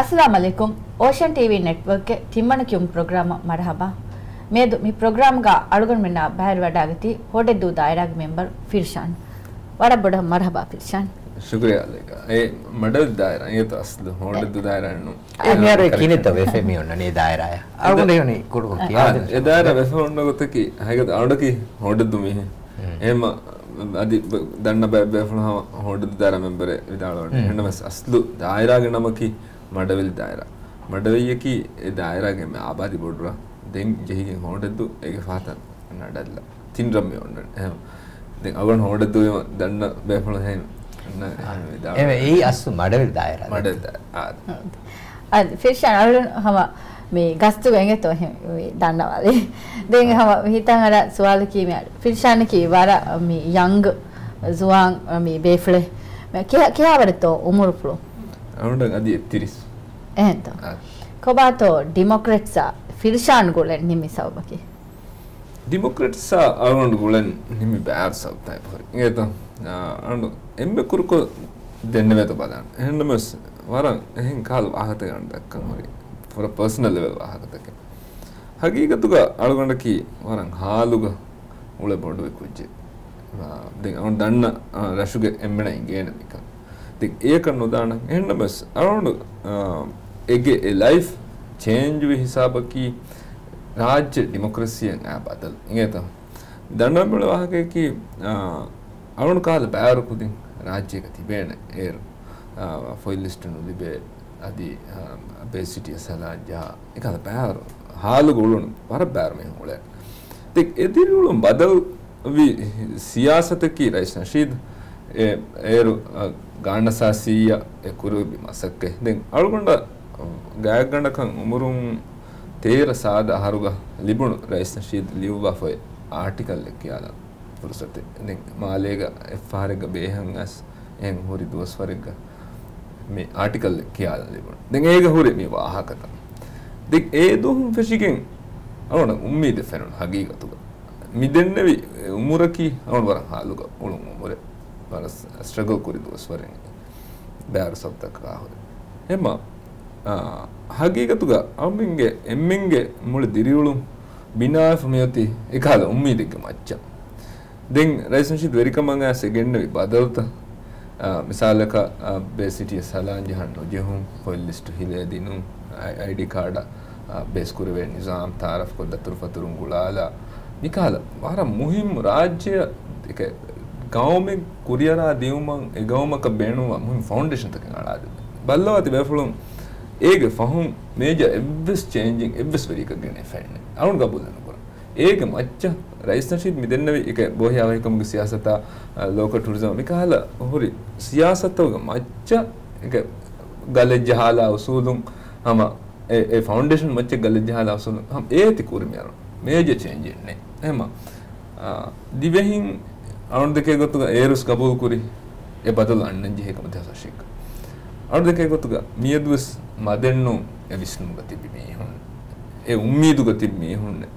ಅಸ್ಸಲಾಮಲೈಕುಂ ocean TV ನೆಟ್ವರ್ಕ್ಗೆ ತಿಮ್ಮನ ಕ್ಯುಂ program ಮರಹಬ ಮೇದು ಮಿ ಪ್ರೋಗ್ರಾಮ್ಗ ಅಳುಗಣ ಮಿನ್ನ ಬ್ಯಾರ್ ವಡಾಗತಿ ಹೊಡೆದು ದಾಯರಾಗ ಮೆಂಬರ್ ಫಿರ್ಶಾನ್ ವಡ ಬುಡ ಮರಹಬ ಫಿರ್ಶಾನ್ ಶುಕ್ರಿಯ ಏ ಮಡಲ್ ದಾಯರ ಏತ ಅಸ್ಲು ಹೊಡೆದು ದಾಯರ ಹಣ್ಣು ಏನಾರ ಕಿನಿತ ವೆಫೆಮಿ ಉಣ್ಣ ನೀ ದಾಯರಾಯ ಅವುಂಡೆ ಯೋನಿ ಕೊಡುವಂತಿ ಏ ದಾಯರ ವೆಫೆ ಉಣ್ಣ ಗೊತ್ತಕಿ ಹಾಗದ ಅಡಕಿ ಹೊಡೆದು ಮಿ ಏಮ අදි දන්න බැබ්බැහම හොඩ දර මෙම්බර විදාලවට හෙනමස් අස්ලු දායරාග නමකි. ಮಡವೆಲ್ ದಾಯರ ಮಡವೆಯಕಿ ದಾಯರಾಗೆ ಆಬಾದಿ ಬೊಡ್ರ ದೆಂಗ್ ಜೆಹಿಗೆ ಹೊಡೆದ್ದು ಎಗೆ ಫಾತನ್ ನಡಲ್ಲ ತಿನ್ರಮ್ಮೆ ಉಂಡ ಅವನ್ ಹೊಡೆದ್ದು ದಂಡ ಬೇಫಳ ಹೇನು ඒ අස්සු මඩවිල් දායර. මඩ ෆිර්ෂන් අරුන් හම මේ ගස්තු ගැගෙ තොහෙම දන්නවාලේ. දෙන් හම හිතන් අර සුවාල කීමේ ෆිර්ෂාන කී වර මේ යංග සුවාන් මේ බේෆ්ලේ. කියාවරතෝ උමුරුපුලෝ ಅವನೊಂದು ತಿರಿಸ್ ಏತು ಕೊಬಾತೋ ಡಿಮೋಕ್ರೆಟ್ಸ ಫಿರ್ಶಾನ್ಗುಳೆನ್ ನಿಮ್ಮಿ ಸೌಬಕಿ ಡಿಮೋಕ್ರೆಟ್ಸ ಅವನೊಂದುಗುಳೆನ್ ನಿಮ್ಮಿ ಬ್ಯಾರ್ ಸೌತಾ ಇಬ್ಬರು ಏತು ಅವನು ಎಮ್ಮೆ ಕುರುಕೋ ದೆಣ್ಣೆವೇತ ಬದಾಣ ಹೆಣ್ಣುಮೆಸ್ ವರ ಹೆಂಗೆ ಕಾಲು ಆಹತೆ ಗಂಟಕ್ಕ ಮರಿ ಪೂರ ಪರ್ಸನಲ್ ಲೆವೆಲ್ ಆಹತಕ್ಕೆ ಹಗೀಗತುಗ ಅಳಗೊಂಡಕಿ ವರಂಗ್ ಹಾಲುಗ ಉಳೆ ಬೊಡ್ಬೇಕು ಕುಜ್ಜೆ ಅವನು ದಣ್ಣ ರಶುಗೆ ಎಮ್ಮೆಣ ಹಿಂಗೇನು ಬೇಕಾ ದೆಂಗ್ ಏಕನ್ ಉದಾಹರಣ ಹೆಂಡ ಮೆಸ್ ಅವನು ಎಗೆ ಎ ಲೈಫ್ ಚೇಂಜ್ ವಿ ಹಿಸಾಬಕಿ ರಾಜ್ಯ ಡಿಮೊಕ್ರಸಿಯನ್ ಆ ಬದಲ್ ಇಂಗೇತ ದಂಡಂಬಳ ವಾಹಕಕ್ಕೆ ಅವನು ಕಾಲ ಬ್ಯಾರು ಕುದಿ ರಾಜ್ಯಕ್ಕೆ ತಿಬೇಣ ಏರು ಫೊಯ್ಲ್ ಲಿಸ್ಟನ್ನು ಲಿಬೆ ಅದಿ ಬೇಸಿಟಿಯ ಸಲಾಜ ಇಕಾದ ಬ್ಯಾರು ಹಾಲುಗಳು ವರ ಬ್ಯಾರು ಮೇ ಉಳೆ ತಿಕ್ ಎದಿರುಳು ಬದಲ್ ವಿ ಸಿಯಾಸತಕ್ಕಿ ರೈಸ್ ನಶೀದ್ ඒරු ಗಾಣಸಾಸೀಯ ಕುರುಬಿ ಮಸಕ್ಕೆ ದೆನ್ ಅಳುಗೊಂಡ ಗಾಯಗಂಡ ಕಂ ಉಮುರುಂ ತೇರ ಸಾದ ಹರುಗ ಲಿಬುಣು ರೈಸ್ನ ಶೀದ ಲಿವ್ವಾ ಫೋಯ್ ಆರ್ಟಿಕಲ್ ಲೆಕ್ಕಿಯಾಲ ಪುರುಸತೆ ದೆನ್ ಮಾಲೇಗ ಎಫ್ ಆರ್ಗ ಬೇಹಂಗಸ್ ಹೆಂಗ್ ಹುರಿ ದೋಸ್ ವರೆಗ ಮೇ ಆರ್ಟಿಕಲ್ ಲೆಕ್ಕಿಯಾಲ ಲಿಬುಣು ದೆನ್ ಏಗ ಹುರಿ ಮೇ ವಾಹಕತ ದೆನ್ ಏ ದುಹುಂ ಫೆಶಿಗೆನ್ ಅಳುಗೊಂಡ ಉಮ್ಮೀದೆ ಫೆನುಣು ಹಗೀಗತುಗ ಮಿದೆನ್ನೆವಿ ಉಮುರಕಿ ಅಳುಗೊಂಡ ವರ ಹಾಲುಗ ಉಳುಂ ಉಮುರೆ ಮನಸ್ ಸ್ಟ್ರಗಲ್ ಕುರಿದು ಸ್ವರೇನಿಗೆ ಬ್ಯಾರು ಸತ್ತಕ್ಕ ಆಹುದು ಎಮ್ಮ ಹಗೀಗತುಗ ಅಮ್ಮಿಂಗೆ ಎಮ್ಮಿಂಗೆ ಮುಳು ದಿರಿಯುಳು ಬಿನಾ ಫಮಿಯತಿ ಇಕಾಲ ಉಮ್ಮೀದಿಗೆ ಮಚ್ಚ ದೆಂಗ್ ರೈಸನ್ಶಿಪ್ ವೆರಿಕಮಂಗ ಸೆಗೆಂಡ್ ವಿ ಬದಲ್ತ ಮಿಸಾಲಕ ಬೇಸಿಟಿಯ ಸಲಾಂಜಿ ಹಣ್ಣು ಜೆಹುಂ ಪೊಯ್ಲಿಸ್ಟು ಹಿಲೆ ದಿನು ಐ ಡಿ ಕಾರ್ಡ ಬೇಸ್ಕುರುವೆ ನಿಜಾಮ್ ತಾರಫ್ ಕೊದ್ದತುರು ಫತುರುಂಗುಳಾಲ ನಿಕಾಲ ವಾರ ಮುಹಿಮ್ ರಾಜ್ಯ गाँव में कुरियरा दीवमं ए गाँव मक बेणुवा मुहिम फाउंडेशन तक गाड़ाद बल्लवाति बेफुलुम ඒගේ ෆහුම් මේජ එවස් චේන්ජිං එවස් වරික ගෙන ෆැන්න අරුන් ගබුදන කර ඒක මච්ච රයිස්නශීත් මිදන්නව එක බොහයාවයකමගේ සියාසතා ලෝක ටුරිසම මිකාහල හොරි සියාසත්තවග මච්ච එක ගලජ්ජහාලා උසූලුම් හම ඒ ෆෞන්ඩේෂන් මච්ච ගලජ්ජහලා උසුලුම් හම ඒති කුරමියරු මේජ චේන්ජෙන්නේ හෙම දිවෙහින් ಅವನು ದಿಕ್ಕೆ ಗೊತ್ತುಗ ಏರುಸ್ ಕಬೂಲ್ ಕುರಿ ಎ ಬದಲು ಅಣ್ಣಂಜಿ ಹೇಗೆ ಮಧ್ಯ ಸಶಿಕ್ ಅವನು ದಿಕ್ಕೆ ಗೊತ್ತುಗ ಮಿಯದ್ವಿಸ್ ಮದೆಣ್ಣು ಎ ವಿಷ್ಣು ಗತಿಬಿ ಮೇ ಹುಣ್ಣೆ ಎ ಉಮ್ಮೀದು ಗತಿಬಿ ಮೇ ಹುಣ್ಣೆ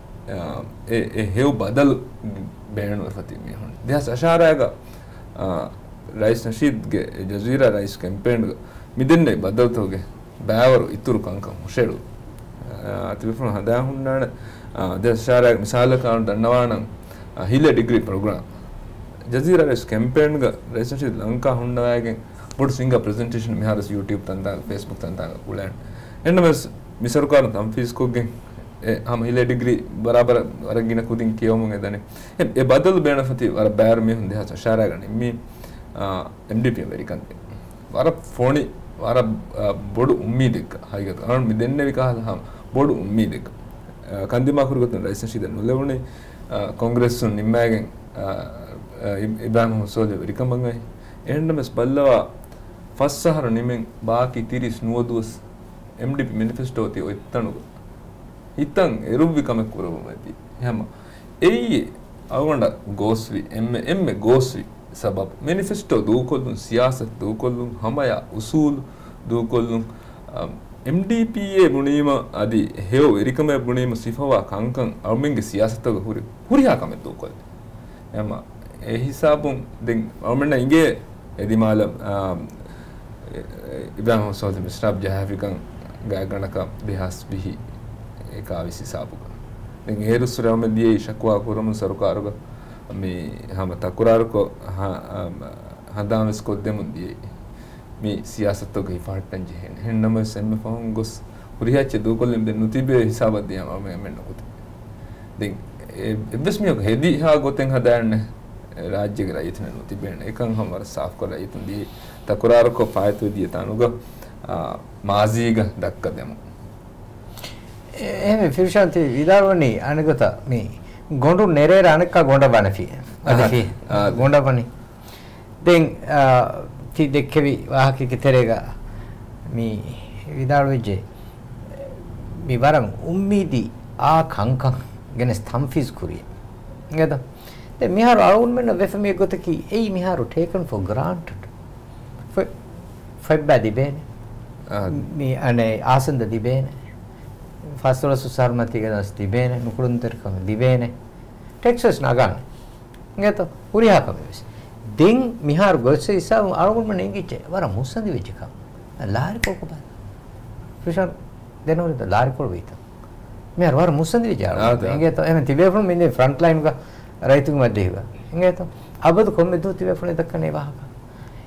ಎ ಹೇವು ಬದಲು ಬೇಣು ಫತಿ ಮೇ ಹುಣ್ಣೆ ದೇಹ ಸಶಾರಾಗ ರೈಸ್ ನಶೀದ್ಗೆ ಜಜೀರಾ ರೈಸ್ ಕೆಂಪೇಣ್ಗೆ ಮಿದೆನ್ನೆ ಬದಲ್ತೋಗೆ ಬ್ಯಾವರು ಇತ್ತೂರು ಕಂಕ ಹುಷೇಳು ಅತಿಬಿಫುಣ ಹದಾ ಹುಣ್ಣಾಣ ದೇಶ ಶಾರಾಗ ಮಿಸಾಲ ಕಾರಣ ದಂಡವಾಣ ಹಿಲೆ ಡಿಗ್ರಿ ಪ್ರೋಗ್ರಾಮ್ ජසීර රෙස් කැම්පේන්ග රේෂන්ශි ලංකා හුන්නවයගෙන් බොඩ් සිංග ප්‍රසන්ටේෂන් මෙහාරස් YouTube තන්තාග Facebook තන්තාග උලන් එන්නමස් මිසරුකාර තම්ෆිස්කෝගෙන් හම හිල ඩිග්‍රි බරාබර අරගෙන කුදින් කියවමුන් එදන එ බදල් බේනපති වර බෑර මේ හුන්දේ හස ශාරාගන මේ MDP වැරිකන්තේ වර ෆෝනි වර බොඩු උම්මී දෙක් හයිගත අනු මි දෙන්න විකාහල හම බොඩු උම්මී දෙක් කන්දිමාකුරගතුන් රයිසශීද නොලවුණේ කොංග්‍රෙස්සුන් නිම්මෑගෙන් Ibrahim Solev rikambangay endames ballawa fassahara nimen baaki tiris nuwaduwas MDP manifesto ti oittanuga hitan eruvvi kamek kurumati hema ei avanda goswi emme emme goswi sabab manifesto dookollun siyasat dookollun hamaya usul dookollun MDPA බුණීම අදි හෙව එරිකම බුණීම සිෆවා කංකං අවමෙන්ගේ සියාසතක හුරි හුරිහා කමෙත් දෝකොල්ද එම එහිසාපුම් අවමට ඉගේ එදිමාල ඉබ්‍රහම සෝති මිස්ටාප් ජයෆිකං ගෑගණක බිහස් බිහි ඒකා විසි සාපුක. ඒරු සුරවම දිය ශක්වා කුරමු සරුකාරුග මේ හම තකුරාරුකෝ හදාමස් කොද්දෙමුන් දියයි මේ සියාසත්තුගේ පාට්ටන් ජෙහෙන් හෙන්නම සෙන්ම පහුන් ගොස් හුරිහච්ච දූකොල්ලෙන් දෙන්නු තිබේ හිසාබද්දියම මෙන්නකුති දෙ එබ්බස් මියක හෙදී හා ගොතෙන් හදාන්නේ ರಾಜ್ಯಗೆ ರೈತನನ್ನು ತಿಬೇಣ ಏಕಂ ಹಮರ ಸಾಫ್ ಕೊ ರೈತನ್ ದಿ ತಕುರಾರ ಕೊ ಫಾಯತು ದಿ ತಾನುಗ ಮಾಜೀಗ ದಕ್ಕದೆಮು එහෙම ෆිර්ෂාන්ති විදාරවනි අනගත මේ ගොඩු නෙරේර අනක ගොඩ බනෆි අදෆි ගොඩ බනි දෙන් ති දෙක්කෙවි වාහකි කෙතරේග මේ විදාර වෙජ්ජේ මේ වරම් උම්මීදි ආ කංකං ගෙන ස්තම්ෆිස් කුරිය නේද The mere arrangement of FME ei miharu taken for granted. ෆෙබ්බෑ තිබේනේ. මේ අනේ ආසන්ද තිබේනේ. ෆස්වල සුසර්මතික දස් තිබේනේ. නුකුළුන්තරකම තිබේනේ. ටෙක්සස් නගන්න. නේද? උරියාකම වෙස්. දෙන් මිහාර ගොල්සේ ඉස්සම අරගොල්ම නෙගිච්ච. වර මුස්සදි වෙච්ච කම. ලාරි කොක බල. ෆිෂර් දෙනවලද ලාරි කොල් වේත. මෙහර වර මුස්සදි වෙච්ච. නේද? එහෙනම් තිබේ ෆ්‍රොම් ඉන් ෆ්‍රන්ට් ලයින් එක రైతుకు మధ్య ఇంకేతం అబదు కొమ్మెదు తివేఫున దక్కనే వాహక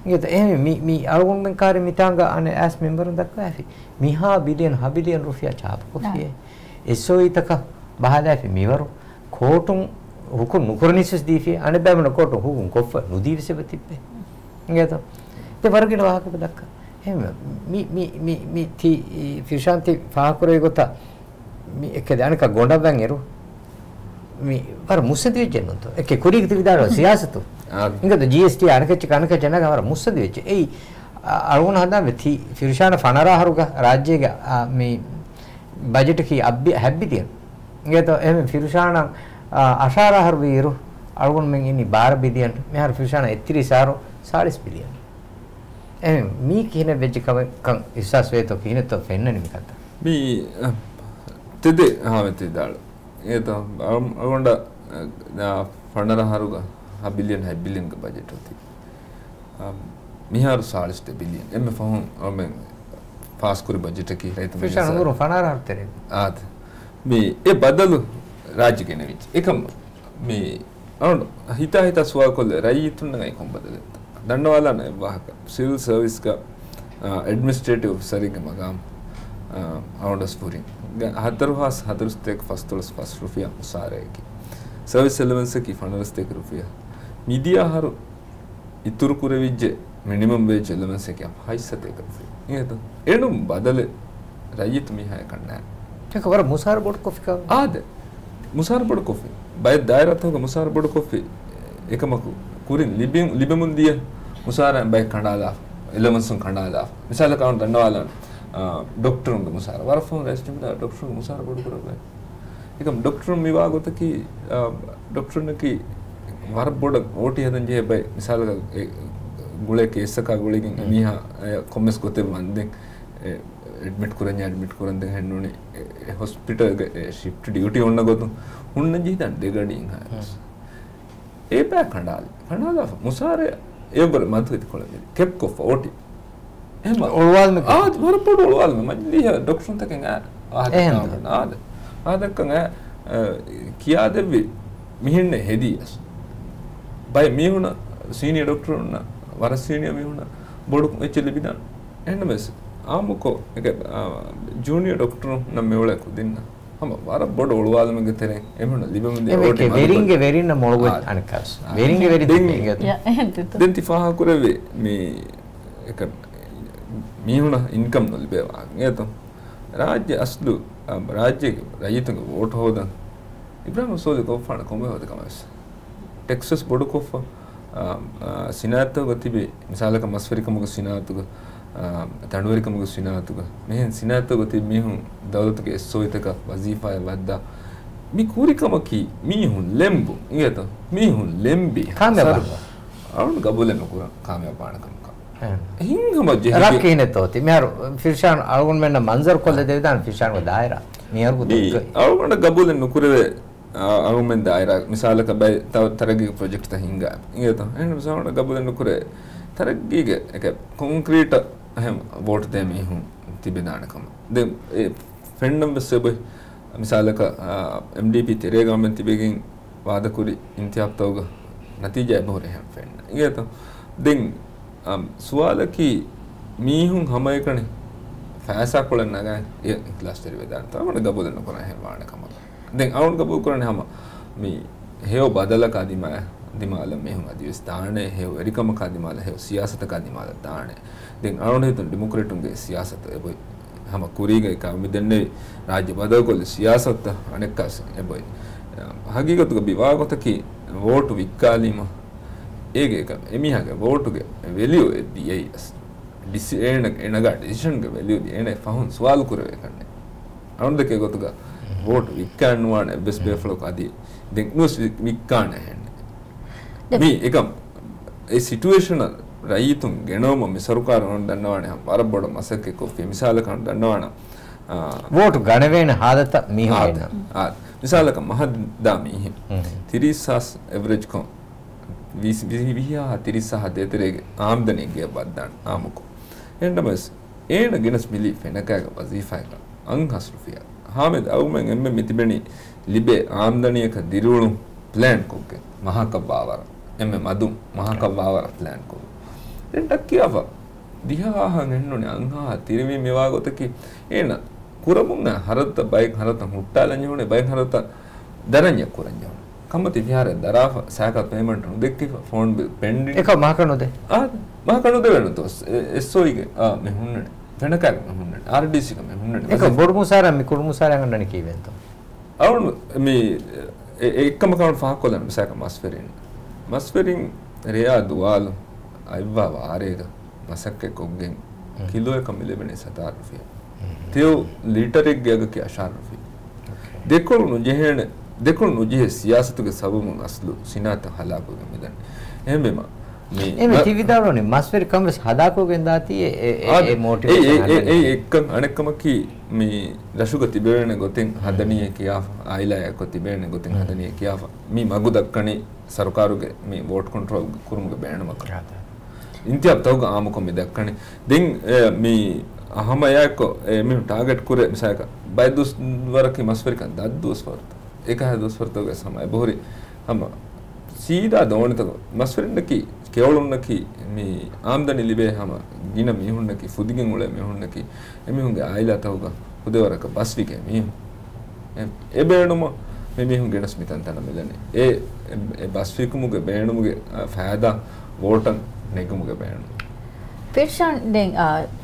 ఇంకేత ఏమి మీ మీ అరుగుంబెన్ కారి మితాంగ అనే యాస్ మెంబరున్ దక్క యాఫి మిహా బిలియన్ హబిలియన్ రూఫియా చాప్ కొఫియే ఎస్సో ఇతక బహాదాఫి మివరు కోటుం ಹುಕು ನುಕುರನಿಸಿಸ್ ದೀಫಿ ಅಣಬೆಮನ ಕೋಟು ಹುಗುಂ ಕೊಫ ನುದೀವಿಸೆ ಬತಿಪ್ಪೆ ಇಂಗೇತ ತೆ ಹೊರಗಿನ ವಾಹಕ ದಕ್ಕ ಹೇಮ ಮಿ ಮಿ ಮಿ ಮಿ ತಿ ಫಿಶಾಂತಿ ಫಾಹಕುರೇ ಗೊತ್ತಾ ಮಿ ಎಕ್ಕೆ ದಾನಕ ಗೊಂಡಬೆಂ ಇರು మరి ముస్సదివెచ్చాను ఎక్కువరికి తిరిగిదాడు సియాసత్ ఇంకా జిఎస్టీ అణకచ్చి కణకచ్చనాಗ మరి ముస్సదివెచ్చు ఏయ్ අරුණ හදා වෙති ෆිරුෂාන ෆනරාහරුග රාජ්‍යයේ මේ බජට් කී අබ්බි හැබ්බි තියෙන. ඒත එහෙම ෆිරුෂාන අශාරහරු වීරු අරුණ මෙන් ඉනි 12 බිලියන් මෙහර ෆිරුෂාන 33 40 බිලියන්. එහෙම මේ කියන වෙජ් කම කම් ඉස්සස් වේතෝ කියන તો ફેන්නනි මිකට. මේ තෙද හා මෙතේ දාලා ඒත අරුන්ට ఫండల హరుగా ఆ బిలియన్ హై బిలియన్ కా బడ్జెట్ హోతి మిహారు సాలిస్ట్ బిలియన్ ఎమ్మె ఫహం అమ్మె పాస్ కురి బడ్జెట్ కి రైతు ఫిషర్ నూరు ఫనార హర్తరే ఆత మీ ఏ బదలు రాజ్య కే నెవిచ్ ఏకం మీ అవును హిత హిత సువా కొల్ రైతున్న గై కొం బదలు దండవాల వాహక సివిల్ సర్వీస్ కా అడ్మినిస్ట్రేటివ్ సరిగ్గా మగాం అవును స్పూరింగ్ හතරහස් හතරුස්තෙක් ෆස්තුලස් ෆස් රුපියා උසාරයකි. සර්විස් එලවන්සකි ෆනලස්තෙක් රුපියා මිදියාහරු ඉතුරු කුරවිජ්ජ මිනිමම් වේජ් එලවන්සකි අප හයිසතෙක් රුපියා ඒත එනුම් බදල රජිත මිහාය කන්නෑ ඒකවර මුසාර බොඩ් කොෆි කා ආද. මුසාර බොඩ් කොෆි. බය දායරතෝග මුසාර බොඩ් කොෆි එකමකු කුරින් ලිබෙම් ලිබෙමුන් දිය මුසාර බය කණ්ඩාලා එලවන්සුන් කණ්ඩාලා මිසාල කවුන් දන්නවාලා ඩොක්ටරුන්ග මුසාර. වරෆම රැස්ටිමට ඩොක්ටරු මුසාර බොඩු කරබ එකම් ඩොක්ටරුම් විවාගොතකි ඩොක්ටරුනකි වර බොඩ ඕටි හදන් ජයබයි මිසාල ගුලෙක එස්සකා ගුලකින් මිහ කොමෙස් කොතේ වන්දෙන් එඩමිට් කරන ඇඩමිට් කරන්ද හැන්නුනේ හොස්පිට ශිප්ට ඩියුටි ඔන්න ගොතු. උන්න ජීතන් දෙගඩින් හ ඒ පෑ කණඩාල කණඩාලා මුසාරය ඒබර මන්තුවිති කොළ කෙප් කොෆ ඕටි. එහෙම ඔළුවල්ම ආ වරපොඩ ඔළුවල්ම මජ්ලිහ ඩොක්ටරුන් තකෙන් ආද ආද ආදක්කන් කියා දෙවි මිහින්න හෙදීස් බයි මිහුණ සීනිය ඩොක්ටරුන්න වර සීනිය මිහුණ බොඩු එච්ච ලිබිදන් එන්න මෙස් ආමුකෝ එක ජූනිය ඩොක්ටරු නම් මෙවලෙකු දෙන්න හම වර බොඩ ඔළුවාදමග තෙරෙන් එමන ලිබම වෙරින්ගේ වෙරින්න මොළග අනකස් වෙරින්ගේ වෙරි දෙන්ති ෆාහකුරවේ මේ එක ಮೀಹುಣ ಇನ್ಕಮ್ ನಲ್ಲಿ ಬೇವ ಏತು ರಾಜ್ಯ ಅಸ್ಲು ರಾಜ್ಯಕ್ಕೆ ರೈತಂಗೆ ಓಟ್ ಹೋದ ಇಬ್ರಾಹಿಂ ಸೋದಿ ಕೊಫಾಣ ಕೊಂಬೆ ಹೋದ ಕಮಸ್ ಟೆಕ್ಸಸ್ ಬೊಡು ಕೊಫ ಸಿನಾತ ಗೊತ್ತಿಬಿ ಮಿಸಾಲಕ ಮಸ್ಫರಿಕಮಗ ಸಿನಾತುಗ ತಣುವರಿಕಮಗ ಸಿನಾತುಗ මෙහෙන් සිනාත ගොති මිහුන් දවලතුක එස්සෝයිතක වසීෆාය වද්දා මි කුරිකමකි මිහුන් ලෙම්බු ඉගත මිහුන් ලෙම්බි කාමයා අවුන් ගබුලෙම කුර කාමයා පානකම ಹಿಂಗೆ ರೊಕ್ಕ ತೋತಿ ಮ್ಯಾರು ಫಿರ್ಶಾನ್ ಅಳಗೊಂಡ ಮೇಲೆ ಮಂಜರ್ ಕೊಲ್ಲದೆ ಇದ್ದಾನ ಫಿರ್ಶಾನ್ ದಾಯರ. ನಿಯರ್ಗು ಅಳಗೊಂಡ ಗಬ್ಬುಲನ್ನು ಕುರಿವೆ ಅಳಗೊಂಡ ದಾಯರ. ಮಿಸಾಲಕ ಬೈ ತಾವ ತರಗಿ ಪ್ರಾಜೆಕ್ಟ್ ತ ಹಿಂಗ. ಹಿಂಗೆ ತ ಏನು ಮಿಸಾಲಗೊಂಡ ಗಬ್ಬುಲನ್ನು ಕುರೆ ತರಗಿಗೆ ಏಕೆ ಕಾಂಕ್ರೀಟ್ ಹೆಮ್ ವೋಟ್ ದೇ ಮೀ ಹೂಂ ತಿಬಿದಾಣಕಮ ದೆ ಫ್ರೆಂಡಂ ಬೆಸ್ಸೆಬ ಮಿಸಾಲಕ ಎಮ್ ಡಿ ಪಿ ತೆರೆಗಾಮನ್ ತಿಬಿಗಿಂಗ್ ವಾದ ಕುರಿ ಇಂತಿಯಾಪ್ತವಗ ನತೀಜ ಬಹುರೆ ಹೆಮ್ ಫ್ರೆಂಡ್ ಹಿಂಗೆ ತ ದೆಂಗ್ ಸುವಾಲಕಿ මීහුන් හමයකනේ ෑසක් කොල නග ඒ ලස්ටර වෙදන්තමට ගබදන්න කොන හෙවානකම දෙ අවුන් ගබූ කරන හම මේ හෙෝ බදලක අදිම දිමාල මෙහම අධිව ස්ථානය හෙ වැරිකම කදිමාල හෙව සියාසත කදිමාල තානය දෙ අවුන හිතුන් ඩිමකරටුන්ගේ සියාසත එබයි හම කුරීග එකම දෙන්නේ රාජ්‍ය බදවකොල සියාසත්ත අනෙක්කාස එබයි හගිගතුක බිවාගොතකි වෝටු වික්කාලීම ඒක එමිහක වෝටුගේ වෙලියෝ එයි ඩිසින එනග ඩිසිෂන්ග වැලියෝද එන පහුන් ස්වාල් කරය කන්නේ අනුන්දක ගොතුග බෝට් වික්කාන්නවාන බෙස් පේෆලොක් අදී දෙක්නස් වික්කාන හැන්නේ. මේ එකම් ඒ සිටුවේෂන රයිතුන් ගෙනෝම මිසරුකාර නොන් දන්නවාන අර බොඩ මසක් එකෝ මිසාල කන් දන්නවාන වෝට් ගණවේන හාදත මිහ නිසාලක මහදදා මීහ. තිරිසස් එවරජ් කොම්. විසිවිහා තිරිසාහ දෙතරේ ආම්දනයගේ බද්ධන් ආමකෝ. එන්ටමස් ඒන ගෙනස් මිලි ෆෙනකෑග වසීෆයිල අං හස්රුෆිය හාමෙද අවුමෙන් එම මිතිබෙනි ලිබේ ආම්දනයක දිරුණු ප්ලෑන්් කොක්ක මහකබ්බාවර. එම මදු මහකබ්බාවර ප්ලෑන්් කො. එටක් කියාව. දිහාහන් එන්නුනේ අංහා තිරවී මෙවා ගොතකි. ඒන කුරමුන්න හරත බයි හරත මුට්ටාලඥවනේ බයි හරත දරඥ කුරඥවන ಕಮ್ಮತಿ ಬಿಹಾರ ದರಾ ಸಾಕ ಪೇಮೆಂಟ್ ಉದಕ್ಕೆ ಫೋನ್ ಪೆಂಡಿಂಗ್ ಏಕ ಮಾಕಣೋದೆ ಆ ಮಾಕಣೋದೆ ವೇಣು ತೋಸ್ ಎಸ್ಸೋಯಿಗೆ ಆ ಮೆ ಹುಣ್ಣೆ ಫೆಣಕಾಗ ಮೆ ಹುಣ್ಣೆ ಆರ್ ಡಿ ಸಿ ಮೆ ಹುಣ್ಣೆ ಏಕ ಬೊಡ್ಮು ಸಾರ ಮಿ ಕುಡ್ಮು ಸಾರ ಅಂಗಂಡನೆ ಕೀವೆಂತ ಅವನು ಮಿ ಏಕ ಮಕಣ ಫಾಕೋದನ ಸಾಕ ಮಸ್ಫೆರಿನ್ ಮಸ್ಫೆರಿನ್ ರೇಯಾ ದುವಾಲು ಐವಾ ವಾರೇಗ ಮಸಕ್ಕೆ ಕೊಗ್ಗೆ ಕಿಲೋ ಏಕ ಮಿಲೆಬೆನೆ ಸತಾರ್ ರುಪಿಯ ತೇವು ಲೀಟರಿಗೆ ಅಗಕ್ಕೆ ಅಶಾರ್ ರುಪಿಯ ದೇಕೊಳ್ಳು ಜೆಹೆಣೆ දෙකුණු නොජයේ සියාසතුගේ සබමුන් අස්ලු සිනාත හලාපුගේ මෙදන් එහෙමම මේ එමෙ ජීවිතාරෝනේ මස්වර කම්ස් හදාකෝගෙන් දාති ඒ මොටිවේෂන් ඒ ඒ එක්කම අනෙක්කම කි මේ රසුග තිබෙරණ ගොතෙන් හදනිය කියාව ආයිලා යකෝ තිබෙරණ ගොතෙන් හදනිය කියාව මේ මගු දක්කනේ සරකාරුගේ මේ වෝට් කන්ට්‍රෝල් කුරුමුගේ බෑණම කරාත ඉන්තියක් තවග ආමුකොම දක්කනේ. දෙන් මේ අහම යකෝ මේ ටාගට් කුරේ මිසයක බයිදුස් වරකේ මස්වරිකන් දද්දුස් වරත. ඒකහ දුෂ්පර්තෝගේ සමය බොහොරි. හම සීදා දෝනතක මස්වරන්නකි කෙවලුන්නකි මේ ආම්දනි ලිබේ හම ගින මිහුන්නකි ෆුදිගෙන් උල මිහුන්නකි. එමිහුන්ගේ ආයිලා තවුග හුදවරක බස්විකේ මිහු ඒ බේනුම මේ මිහුන් ගෙනස් මිතන් තන මෙලනේ. ඒ බස්විකුමුගේ බේනුමුගේ ෆෑදා වෝල්ටන් නෙගමුගේ බේනුම. ಫಾಯದಾ ವೋಟನ್ ನೆಗುಮುಗೆ ಬೇಣು ಫಿರ್ಷಾನ್ ದೆನ್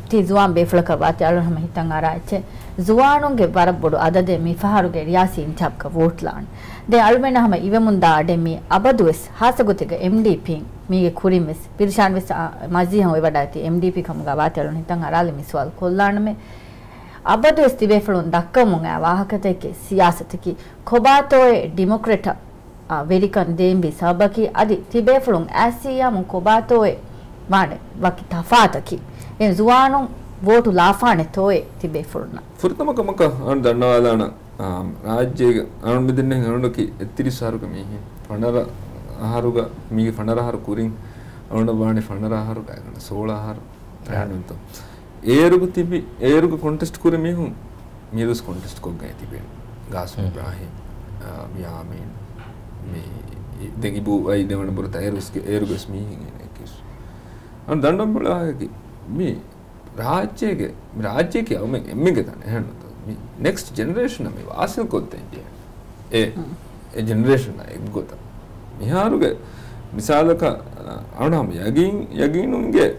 ತಿ ಜುವಾನ್ ಬೇಫಳಕ ವಾತಿ ಅಳು ಹಮ ಹಿತಂ ಆರಾಚೆ ಜುವಾನುಂಗೆ ಬರಬ್ಬೊಡು ಅದದೆ ಮಿ ಫಹರುಗೆ ರಿಯಾಸಿ ಇಂಚಾಬ್ಕ ವೋಟ್ಲಾನ್ ದೆ ಅಳುಮೆನ ಹಮ ಇವೆ ಮುಂದಾ ಅಡೆ ಮಿ ಅಬದುವೆಸ್ ಹಾಸಗುತಿಗೆ ಎಂಡಿಪಿ ಮೀಗೆ ಕುರಿಮೆಸ್ ಫಿರ್ಷಾನ್ ವೆಸ್ ಮಜಿ ಹಂ ವಡಾತಿ ಎಂಡಿಪಿ ಕಮಗ ವಾತಿ ಅಳು ಹಿತಂ ಆರಾಲಿ ಮಿಸ್ವಾಲ್ ಕೊಲ್ಲಾಣಮೆ ಅಬದುವೆಸ್ ತಿಬೇಫಳುನ್ ದಕ್ಕಮುಂ ಆ ವಾಹಕತೆಕೆ ಸಿಯಾಸತಕಿ ಕೊಬಾತೋಯೆ ಡೆಮೊಕ್ರೆಟ ವೆರಿಕನ್ ದೇಂಬಿ ಸಬಕಿ ಅದಿ ತಿಬೇಫಳುಂ ಆಸಿಯಾ ಮುಂ ಕೊಬಾತೋಯೆ vaane wakita faataki en zuwaanum vote ಲಾಫಾಣೆ ತೋಯೆ ತಿಬೆ ಫುರ್ನ ಫುರ್ತಮಕ ಮಕ ಅಣ್ ದಂಡವಾದಾಣ ರಾಜ್ಯ ಅಣ್ ಬಿದಿನ್ನೆ ಅಣುಡಕಿ ಎತ್ತಿರಿ ಸಾರುಗ ಮೀಹೆ ಫಣರ ಆಹಾರುಗ ಮೀಗೆ ಫಣರ ಆಹಾರ ಕೂರಿಂಗ್ ಅಣುಡ ಬಾಣೆ ಫಣರ ಆಹಾರು ಗಾಯಗಣ ಸೋಳ ಆಹಾರ ಪ್ರಯಾಣಂತ ಏರುಗು ತಿಬಿ ಏರುಗು ಕಾಂಟೆಸ್ಟ್ ಕೂರಿ ಮೀಹು ಮೀರುಸ್ ಕಾಂಟೆಸ್ಟ್ ಕೊಗ್ಗಾಯ ತಿಬೆ ಗಾಸು ಇಬ್ರಾಹಿಂ ಯಾಮೀನ್ ಮೀ ದೆಗಿಬು ಐದೆವಣ ಬರುತ್ತ ಏರುಸ್ಗೆ ಏರುಗಸ್ ಮೀಹಿಂಗೇನೆ අන්න දඬුවම් වල වාගේ මේ රාජ්‍යයක රාජ්‍යයක මේ එම්මෙක තන එහෙනම් මේ නෙක්ස්ට් ජෙනරේෂන් මේ වාසල් කොත්තේ ඒ ඒ ජෙනරේෂන් එක ගොත. මිහාරුග මිසාලක අනුනම යගින් යගිනුන්ගේ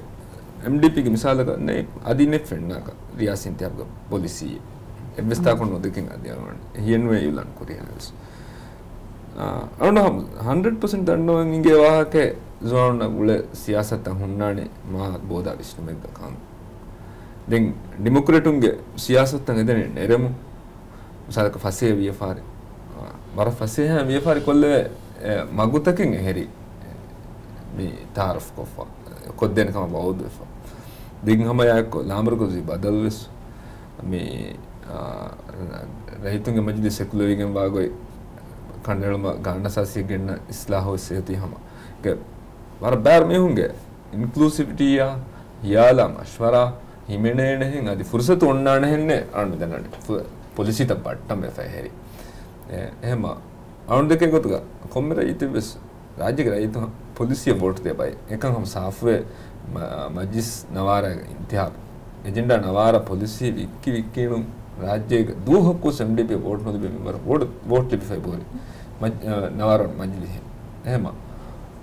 MDPගේ මිසාලක නේ අදිනේ ෆ්‍රෙන්ඩ්නාක රියාසින්තියබ්ග පොලිසිය. එබ්ස්ථාපන නොදකින් අධ්‍යයනවන හියනුවේ යුලන් කොරියනල්ස් අරුණ හම් 100% දන්නවා මිගේ වාහක ජොන උල සියාසත් හුන්නානේ මා බෝධා විශ්නමෙක් ගකන් දෙන් ඩෙමොක්‍රටුන්ගේ සියාසත් ඇදෙන නෙරමු සාදක ෆසේ වියපාරි වර ෆසේ හැම වියපාරි කොල්ලේ මගුතකින් එහෙරි මේ තාරෆ් කොෆා කොද්දෙන කම බෞද්ධ දෙන් හම යක් ලාම්බරකෝ ජී බදල්වස් මේ රහිතුන්ගේ මජ්ලිස් එක්ලෝවිගෙන් වාගොයි කණ්ඩලම ගන්න සසිය ගෙන්න්න ඉස්ලා හොස්ස ඇති හම වර බෑර් මෙහුන්ගේ ඉන්කලූසිවිටිය යාලා මශ්වරා හිමෙනේ නැහෙන් අධි ෆුරසත ඔන්නාන හෙන්නේ අන්න දැනට පොලිසිත පට්ටම් එසයි හැරි. එහෙම. අවුන් දෙක ගොතුක කොම්මර ඉතිබෙස් රාජ්‍යක රයිතු පොලිසිය බෝට් දෙබයි එකන් හම සාෆ්වේ මජිස් නවාර ඉන්තිහා එජෙන්ඩා නවාර පොලිසිය වික්කි වික්කේනුම් රාජ්‍යයක දූහක්කු සම්ඩිපේ බෝට් නොතිබේ මෙවර බෝට් ලිපිෆයි බෝලි. නවරුන් මජලිහ. එහෙම.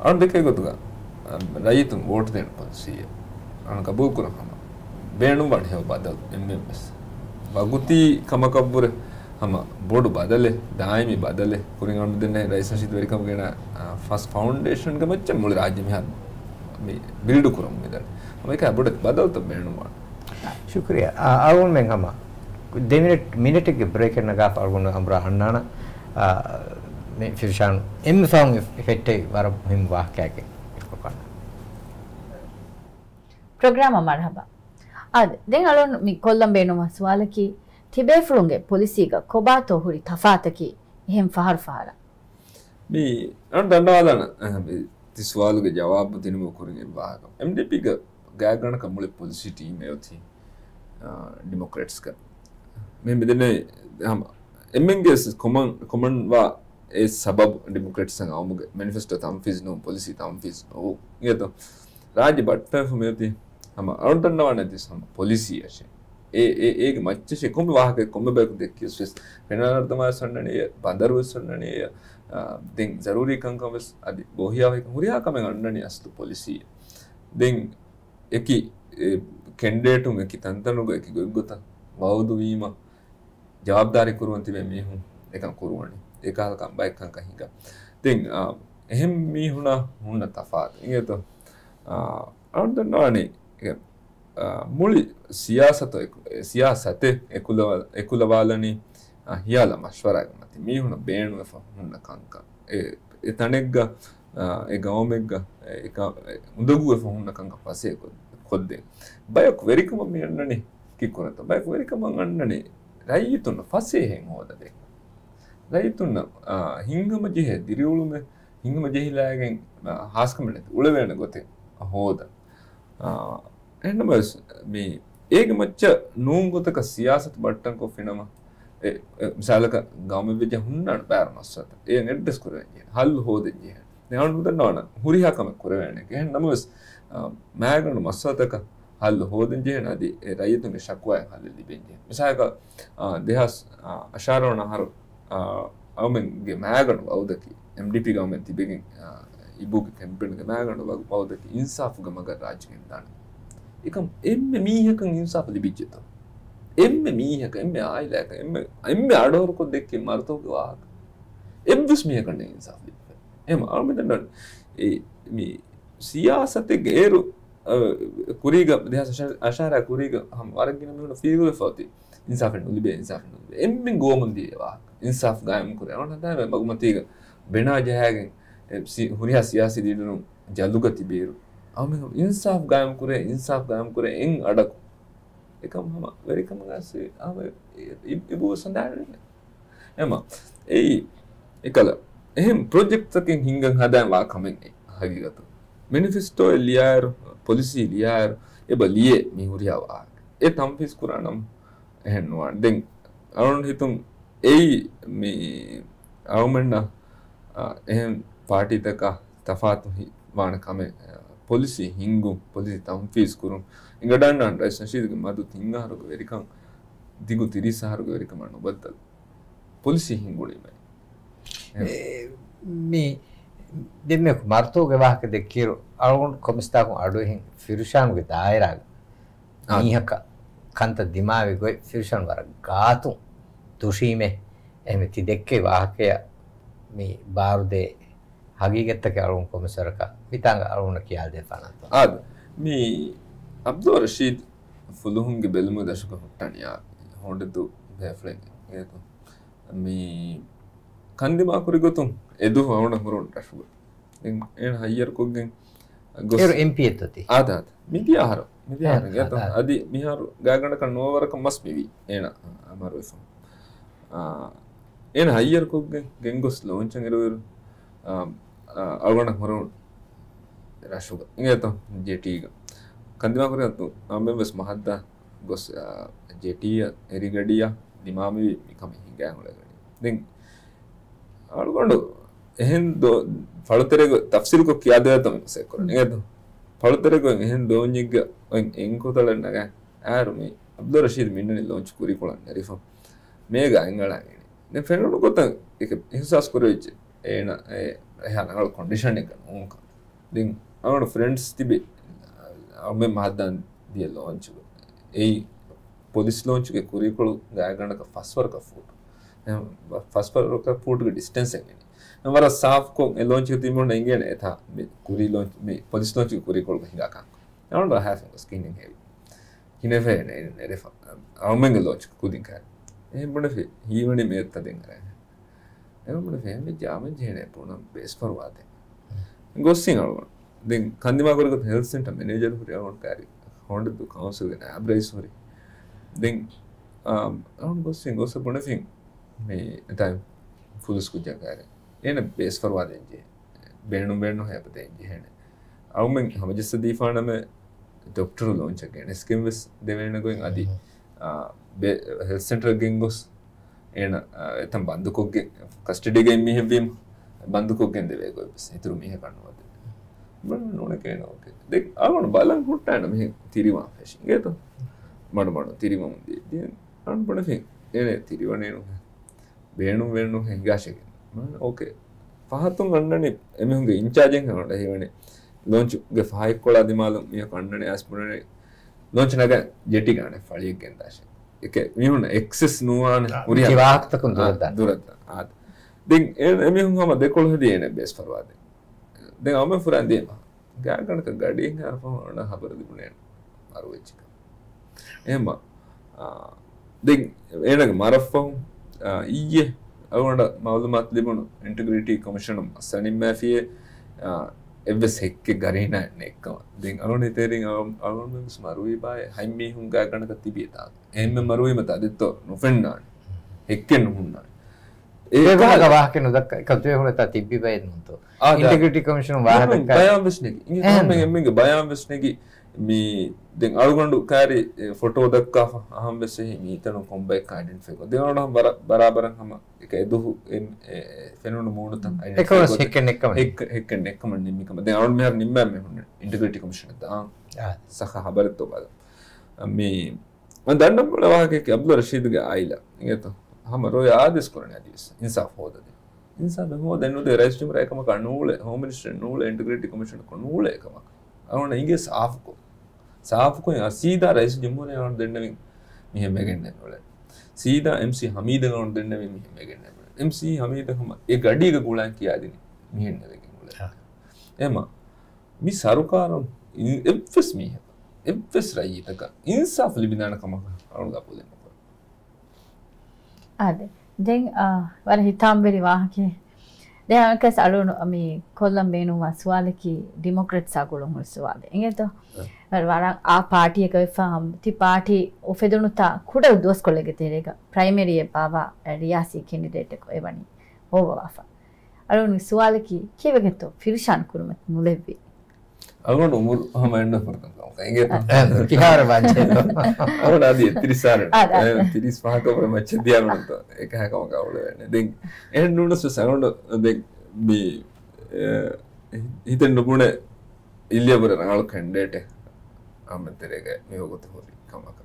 අනු දෙක එකතුග රජතුන් වෝට් දෙන පන්සීය. අන කබූ කුණ හම. බේනු වඩ හෙව බදල් එමස් වගුති කමකබ්බුර හම. බොඩු බදලෙ දායමි බදලෙ. කුරින් අනු දෙන්න රයිස සිිතුවරිකම ගෙන ෆස් ෆවන්ඩේෂන් මච්ච මුල රාජමහ බිල්ඩු කුරම් දන මේක බොඩ බදවත බේනුවා ශුක්‍රිය. අවුන් මෙ හම. දෙමිනිට මිනිටක බ්‍රේකරන ගා අල්ගුණ හම්බ්‍රහන්නාන මේ ෆියුෂන් එම් සෝන් ඉෆෙක්ට් එක වර මුහිම් වාක්‍යයක් එකපන්න ප්‍රෝග්‍රෑම මරහබා අද දෙන් අලොන් මි කොල්ලම් බේනුම සුවාලකි තිබේ ෆරුන්ගේ පොලිසිග කොබාතෝ හුරි තෆාතකි. එහෙම් ෆහර් ෆහර. මේ අන් දන්නවාදන තිස්වාලුගේ ජවාබ දිනම කුරින් වාහක. MDP ග ගෑග්‍රණ කම්මුලේ පොලිසි ටීම් එවති ඩිමොක්‍රට්ස් කර මේ මෙදෙන එමෙන්ගේ කොමන් කොමන් වා ඒ සබ ඩිමොක්‍රට් අවමුගේ මනිෆෙස්ට තම් ෆිස් නෝ පොලිසි තම් ෆිස් ඕ ගත රාජ බට්ට හමති හම අරුන්ටන්නවා නැති සම පොලිසි අශය ඒ ඒ මච්ච කොම වාහක කොම බැකු දෙක්කිස් පෙනර්තමා සන්නනය බදරුව සන්නනය දෙන් ජරූරිකංකවස් අධි බොහියාවක හුරියාකම අන්නනය අස්තු පොලිසිය දෙන් එකි කෙන්ඩේටුම් එකි තන්තනුග එකි ගොගොත බෞදුවීම ජවාබ්ධාරි කරුවන් තිබේ මිහුන් එකන් කුරුවනි. ඒකාලකම් බයිකංක හික තිං එහෙම මීහුණා හුන්න තෆාත්. ඉගතු අන්දන්නවානේ මුලි සියාසත සියාසත එකුල එකුලවාලනි හියාල මශ්වරයගමති මීහුණ බේනුව හුන්න කංකා. එතනෙක්ග ගවමෙක්ග උදගුව හුන්න කංක පසය කොද්දේ. බයක් වෙරිකම මියන්නනේ කිකොරත බයක් වෙරිකමන් අන්නනේ. රැයිතුන්න පසේහෙන් හෝදදෙක් ರೈತುಣ್ಣ ಹಿಂಗಮ ಜೆಹೆ ದಿರಿಯುಳುಮೆ ಹಿಂಗಮ ಜೆಹಿಲಾಗೆ ಹಾಸ್ಕಮಡೆ ಉಳವೇಣ ಗೊತ್ತೆ ಹೋದ ಎಂಡ ಬಸ್ ಮೀ ಏಗ ಮಚ್ಚ ನೂಂಗುತಕ ಸಿಯಾಸತ್ ಬಟ್ಟಂಕೊ ಫಿನಮ ಮಿಸಾಲಕ ಗಾಮ ವಿಜ ಹುಣ್ಣಾಣ ಬ್ಯಾರ ಮಸ್ಸತ ಏ ನೆಡ್ಡೆಸ್ ಕುರವೆಂಜೆ ಹಲ್ಲು ಹೋದೆಂಜೆ ನೇವಣ್ಣ ಹುರಿ ಹಾಕಮ ಕುರವೇಣಕ್ಕೆ ನಮ ಬಸ್ ಮ್ಯಾಗಣ ಮಸ್ಸತಕ ಹಲ್ಲು ಹೋದಂಜೆ ಅದಿ ರೈತನಿಗೆ ಶಕ್ವಾಯ ಹಲ್ಲಲ್ಲಿ ಬೆಂಜೆ ಮಿಸಾಯಕ ದೇಹ ಅಶಾರೋಣ ಹರು අවමන්ගේ මෑගනු අවදකි MDP ගවමෙන් තිබෙන ඉබූග කැම්පෙන්ග මෑගනු වග පවදකි ඉන්සාාපුග මග රාජගෙන් දන්න එක එම මීහක ඉන්සාප ලිබිච්චත එම මීහක එම ආයිලෑක එම එම අඩෝරකො දෙක්කේ මර්තෝක වාග එවිස් මිය කන්න ඉන්සා එම අමටට ඒ සියාසතේ ගේරු කුරීග දෙහස අශාරය කුරීග හම් අරගෙන මට ෆිගල පවති ඉන්සාෙන් ලිබේ ඉසාෙන් එම ගෝමන් දේවා ඉන්සාෆ් ගයමකර අනට බගුමතිීක බෙනා ජයගෙන් හුනිහ සියාසි දීටනු ජල්ලුක තිබේරු. අම ඉන්සාෆ් ගයමකුරේ ඉන්සාෆ් ගයමකුර එන් අඩකු. එකම හම වැරිකම ගස්ස ඉබූ සඳාරන්න එම ඒ එකල. එහෙම ප්‍රජෙක්්තකින් හිංගන් හදෑවා කමෙන් හගිගතු මිනිෆිස්ටෝ එල්ලියයාර පොලිසි ලියාර එබ ලියේ මිහුරියාවා ඒ තම්පිස් කුරානම් එහෙන්වා දෙෙන් අරුන් හිතුම් එයි මේ අවමන්න එහම් පාටිතක තෆාතුහි වානකමේ පොලිසි හිංගු පොලිසි තම්ෆීස් කුරුම් ඉගඩන්නන්ට ශශීදක මදු තිංහාරුක වෙරිකම් දිගු තිරිසාහරුක වෙරිකමන්න බත්තල් පොලිසි හිංගුලීමයි. මේ දෙමෙක මර්තෝග වාහක දෙක්කීරු අලුන් කොමිස්ථාකු අඩුවහින් ෆිරුෂාන්ගේ දායරාග නීහක කන්ත දිමාවකොයි ෆිරුෂන් වර ගාතුන් තුෂීමේ එහෙම තිදෙක්කේ වාහකය මේ බාරුදේ හගීගත්තක අරුන් කොමසරක විතංග අරුණ කියාල් දෙපනත්. ආද මේ අබ්දුල් රෂීද් ෆුලුහුන්ගේ බෙලුම දශක හොට්ටනියා හොඬදු බෑෆ්ලෙන් ඒතු මේ කන්දිමා කුරිගතුන් එදු වවුණ හුරුන් රෂුග එන් හයියර් කොග්ගෙන් ගොස් එම්පී එතති ආදාත් මිදි ආහාර මිදි ආහාර ගත අදි මිහාරු ගාගණක නෝවරක මස් මිවි එන අමාරු එසම් ಏನ ಅಮರು ಇಫಂ ಏನ್ ಹಯ್ಯರ್ ಕೊಗ್ಗೆನ್ ಗೆಂಗೊಸ್ ಲೋಂಚಂಗ್ ಇರುವಿರು ಅವಗಣ ಹೊರ ರಶುಗ ಇಂಗೇತ ಜೆಟಿಗ ಕಂದಿಮಾಕುರತ್ತು ಆಮೆಂಬಸ್ ಮಹದ್ದ ಗೊಸ್ ಜೆಟಿಯ ಎರಿಗಡಿಯ ದಿಮಾಮಿ ಮಿಕಮ ಹಿಂಗೆ ಹೊಳಗಡಿ ದೆನ್ ಆಳ್ಕೊಂಡು එහෙන් පළුතරෙක තක්සිල්කො කියාදයතම සෙක්කර නේද පළුතරෙක එහෙන් දෝංජිග එංකොතලන්නග ඇරුමි අබ්ද රශීද මින්නනි ලෝංච් කුරි කොළන් නැරිෆම් මේගයින්නලගෙන ෆෙනුණු කොත එක හිසස් කරච්ච ඒන එහනකල කොඩිෂන් එක ඕක දි අනට ෆරෙන්ඩ්ස් තිබේ අම මහදන් දිය ලෝංචු ඒ පොදිස් ලෝංචුගේ කුරිකුළු ගෑගණක ෆස්වර්ක ෆූට ෆස්වරක ෆූට්ග ඩිස්ටන්සගෙන වර සාාකෝ ලෝච තිමුණ ඉගෙන එහ කුරි ලෝ පොදිස් ලෝචි කුරිකොල් හිඟකක් නට හ ස්කින්න හ හිනෆ අවමග ලෝච් කුදිින් කෑ ඒට හීවනි මේත්තතින් කරන්න. එමට ෆෑමි ජාම ජයනය පුුණම් බේස් පරවාත ගොස්සිං අලුවන දෙ කන්දිමකරක හෙල්සට මනජර හරියවන් කාර. හොඩ කවසගෙන බ්‍රයිස්වරි දෙ අවුන් ගොස්සිං ගොස පොන ෆින් මේ ඇතයි පුදුස්කුජාකාර එන බේස් පරවාදෙන්ජේ බෙනු බෙන්නු හැපතෙන්ජි හැන. අවුමෙන් හමජස්ස දීපානම ඩොක්ටරු ලෝංචකෙන ස්කම්වෙස් දෙවෙනගොයින් අදී. හෙල් සෙන්ටර් ගෙන්ගොස් ඒන එතම් බන්දුකොක්ගේ කස්ටඩිගෙන් මිහෙවීම බන්දුකොක්ගෙන් දෙවේගොයි ඉතුරු මිහ කන්නුවද නොන කේනෝක දෙ අගුණ බලන් හුට්ටෑන මෙහ තිරිවා ෆැශි ගේතු මඩ මඩු තිරිවමුන්දී අන් පොඩෆි ඒන තිරිවනේනු බේනු වෙන්නු හැගාශක ඕකේ පහතුන් අන්නනේ එමහුගේ ඉංචාජෙන් කනට හිවනේ ලෝංචුගේ ෆහයික්කොලා දිමාලු මිය කන්නනේ ඇස්පුරනේ දෝචනග ජෙටිගාන ඵලියක් ගෙන්දාශ එක මිුණ එක්සෙස් නුවාන උරි වාක්තකුන් දුරද දුරද ආත් දෙ එමිහුන් හම දෙකොළහ දයන බෙස් පරවාද දෙ අම පුරන්දීම ගෑගනක ගඩියෙන් අරපමන හබරදිබුණය අරුවච්චික එම දෙ ඒනක මරෆවුන් ඊයේ අවුනට මවදුමත් ලිබුණු ඉන්ටග්‍රිටී කොමිෂනුම් සනිම් මැෆියේ එව සෙක්ක ගරහින එක්කම. දෙ අනුන තේරෙන් අනුන්ම මරුවී බය. හයිමේ හුන්ගා කනක තිබියතා එම මරුවීම තදිත්තෝ නොෆෙන්න්නාන එක්කෙන් නොහුන්නාන. ඒක වාහක නොදක් කතේ හොට තිබ්බි බයත්මුතු ඉටගටි කමිෂන වාහ බයම් විශ්නක එම බයම් විශ්නකි මේ දෙ අල්ගොඩු කෑරි ෆොටෝ දක්කා අහම් වෙසේ මීතනු කොම්බයි කාඩන් ෙක දෙවනට බර බරාබරන් හම එක එදුහු ෆෙනුණු මූුණත එක් එක්කම නිමිකම ද අවු මෙහර නිම්ම හුන්න. ඉන්ටගටි කමිෂන සහ හබරත්තු බල මේ දන්න බලවාහක අබ්ල රශීදගේ අයිලා ඒත හම රොය ආදෙස් කරන ඇදිස් ඉන්සා හෝදද ඉන්සා හෝ දැනුද රස්ටම රෑකම නූල හෝමිනිස්ට නූල ඉන්ටගටි කමිෂන නූල එකමක් අවන ඉගේ සාෆකෝ சாஃபுக்கும் சீதா ரைஸ் ஜிம்முனையோட දෙන්නවින් මෙහෙම ගෙන්න්නවල සීදා MC හමීදනොන් දෙන්නවින් මෙහෙම ගෙන්න්නවල MC හමීදහම ඒ ගඩියක ගුලන් කියාදින මෙහෙන්නදකින්ල එම මි සරුකාරම් එස් මීහ එස් රයිතක ඉන්සා ලිබිධානකමක් අරුන් ගපු දෙන්නක අද දෙන් වර හිතාම්බෙරි වාහකේ දෙහකස් අලුණු මේ කොල්ලම් බේනු වස්වාලකි ඩිමොක්‍රට් සාගුළුන් හුස්වාද එගෙතො වරක් ආ පාටියක ෆාම් ති පාටි ඔෆෙදුනුතා කුඩ දුවස් කොල්ලෙග තේරේක ප්‍රයිමරිය පාවා රියාසි කෙන්ඩිඩේටක එවනි. ඕවවාෆා. අලුණු ස්වාලකි කියවගෙතෝ ෆිරිෂාන් කුරුමත් මුලෙබ්වේ ಕ್ಯಾಂಡಿಡೇಟ್ ಎವಣಿ ಹೋಗವಾಫ ಅಳುಣು ಸುವಾಲಕಿ ಕೇವಗೆತ್ತು ಫಿರ್ಶಾನ್ ಕುರುಮತ್ ಮುಲೆವ್ವಿ අගට උමුල් හම එන්න පරත තිහාර වංචේ අවට අද තිරිසාර තිරිස් පහකවර මච්ච දියනුට එක හැකම කවුල වෙන්න දෙ එ නුනස සැගොඩ දෙ හිතෙන් නොපුුණ ඉල්ලියපුර රඟලු කැන්ඩේට අමතරක මෙයෝගොත හොරි කමක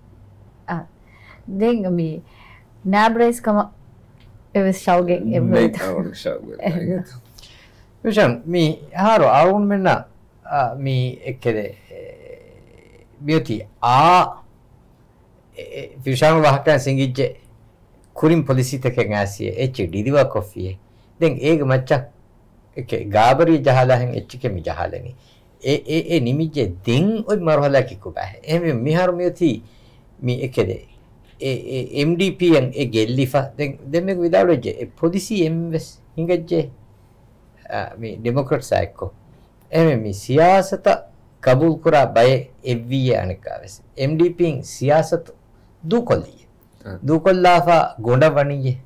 දෙමි නෑබ්‍රයිස් කම එව ශව්ගෙන් විෂන් මී හාරු අවුන් මෙන්න මේ එක්කෙද බියති ආ ෆිෂාම වහකන් සිංගිච්ච කුරින් පොලිසිතකෙන් ඇසිය එච්චි ඩිදිවා කොෆියේ දැන් ඒක මච්චක් එක ගාබරි ජහලහෙන් එච්චි කෙමි ජහලනි. ඒ ඒ ඒ නිමිජ්ජ දෙන් ඔයි මරහලා කිකු බෑ. එහෙම මිහරු මියති මේ එක්කෙද ඒ ඒ MDP යන් ඒ ගෙල්ලිෆා. දැන් දැන් මේක විදාලෙජ්ජ පොලිසි එම්වස් හිඟජ්ජ මේ ඩෙමොක්‍රට්ස් එක්කෝ එමෙ සියාසත කබුල් කුරා බය එව්විය අනකාවෙස් MDPින් සියාසත දූකොල්ලිය දූකොල්ලාෆා ගොඩ වනියේ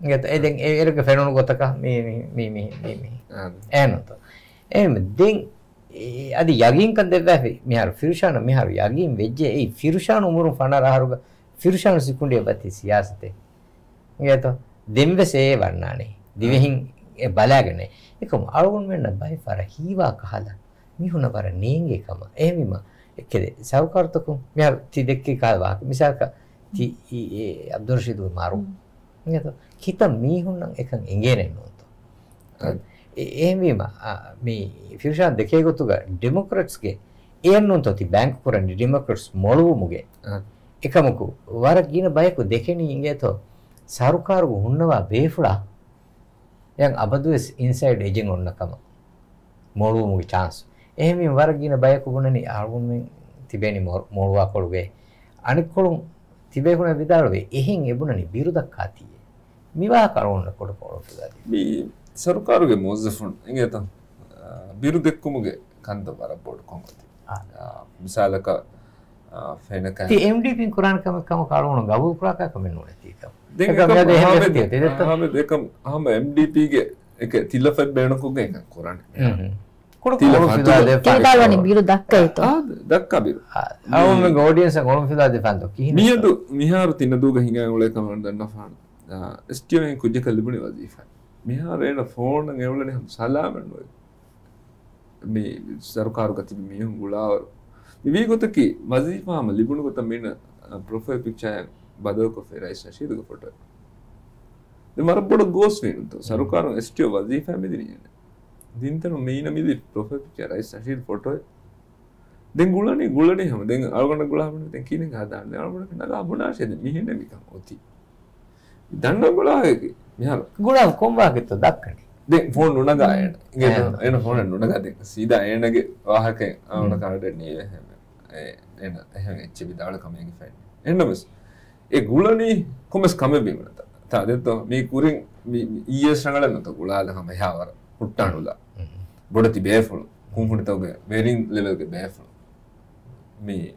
ගත එදෙන් ඒරක ෆෙනුණු ගොතක මේ මේ මේ මේ මේ ඇනත එම දෙන් అది යගින්කන් දෙවැහි මිහාරු ෆිරුෂාන මිහාරු යගින් වෙජ්ජේ. ඒ ෆිරුෂාන උමුරු ෆනරහරුග ෆිරුෂාන සිකුණ්ඩිය බති සියාසතේ. ඒත දෙම්වසේ වන්නානේ. දිවෙහින් බලාගෙන එකම අරුන් වෙන්න බයිෆර හීවා කහලා මිහුණ වර නේංගේකම එහෙමම එකද සවකර්තකු මෙයා ති දෙක්කේ කාවා මිසාක ති ඒ අබ්දුර්ෂිදු මාරු. නේද? කිත මිහුණ එකන් එංගේනෙන්න උන්ත එහෙමම මේ ෆියුෂන් දෙකේ ගොතුග ඩෙමොක්‍රට්ස්ගේ එයන්නුන් තොති බැංක කරන්නේ ඩෙමොක්‍රට්ස් මොළුවමුගේ. එකමකු වර ගින බයකු දෙකෙනි ඉංගේතෝ සරුකාරු හුන්නවා බේෆුලා දැන් අබදු is inside aging ඔන්නකම මොළුවමුගේ chance. එහෙමින් වරගින බය කුබුණනි ආරුමෙන් තිබෙනි මොළුවා කොළුගේ අනික් කොළුම් තිබේකුණ විදාලුවේ එහෙන් එබුණනි බිරුදක් කාතියේ මිවා කරවන්න කොට පොළොටුදාදී මේ සරුකාරුගේ මොස්සෆුන් එංගේතම් බිරු දෙක්කුමුගේ කන්ද වර බොඩ කොංගති මිසාලක ಫೆನಕ ತಿ ಎಂಡಿಪಿ ಕುರಾನ್ ಕಮ ಕಮ ಕಾಳುಣ ಗಬು ಕುರಾಕ ಕಮ ನೋಡೆ ತಿ ಕಮ ಹಾಮೆ ದೇಕಂ ಹಾಮ ಎಂಡಿಪಿ ಗೆ එක තිල්ලෆත් බේනකුගේ එක කොරන්න තිලවනි බිරු දක්කයිතු දක්කා බිරු අවම ගෝඩියන්ස ගොළු ෆිලා දෙපන්තු මියදු මිහාරු තින්න දූග හිඟ උලේකමන් දන්න ෆාන ස්ටියෝෙන් කුජ්ජ කල්ලිබුණි වදීෆයි මෙහාරේන ෆෝන් එවලන හම් සලාමෙන්ුව මේ සරකාරු ගති මියහුම් ගුලාවරු විවී ගොතකි වදීපාම ලිබුණු ගොත මෙන්න ප්‍රොෆයිල් පික්ෂයන් බදවක ෆෙරයිස් ශීදක ෆොට මරබොඩ ගෝස් වේනුතු සරුකාරු ස්ටියෝ වදී පැමිදිරියන දින්තන මීන මිදි ප්‍රොෆයිල් පික්ෂ රයිස් ශීද ෆොටෝ. දෙන් ගුලනේ ගුලනේ හැම. දෙන් අල්ගොන්න ගුලාමන කීනෙන් හදාන්න? අල්ගොන්න නගා මුනාශේද මිහින්න මිකම්. ඔති. දන්න ගොලාගේ මෙහර ගුණම් කොම්වාගෙත්ත දක්කනේ? දෙ ෆෝන් උනගායන එන. ෆෝන නුනගත සීද ඒනගේ වාහක අවන කරට නීව හැම. එන එහම එච්ච විදාල කමයගේ ෆැන් එන්නමස් ඒ ගුලනී කොමස් කමබීමනත තදෙත්ත මේ කුරින් ඊය ශඟලන්නත ගුලාල හම යාවර පුට්ටානුලා බොඩති බේෆුළු. කුම්හුණිතවගේ වෙරින් ලෙවල්ගේ බේෆුළු. මේ